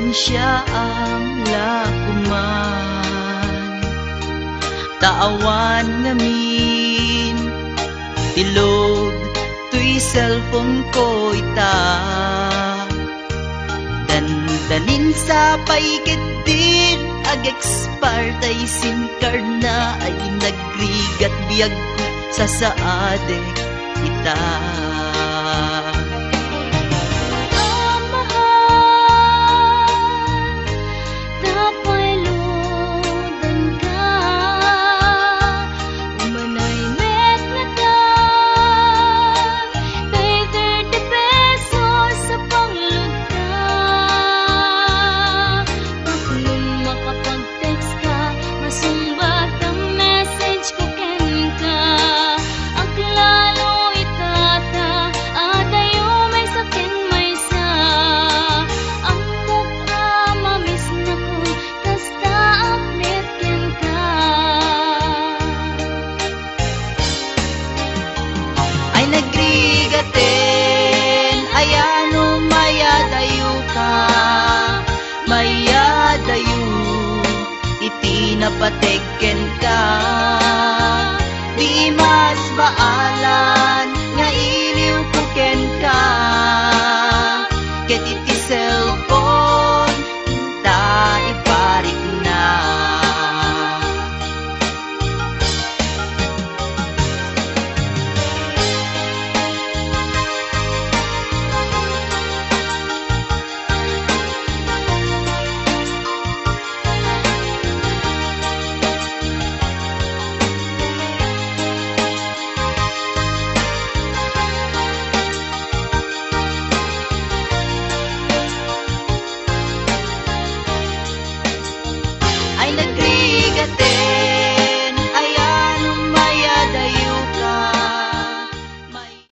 Minsan siya ang lakuman. Taawan ngamin Tilog Tuy cellphone ko ita Dandanin sa paigit din Ag-expire tay SIM card na Ay nagrigat biyag ko sa saade kita. patikin ka. Di mas maalan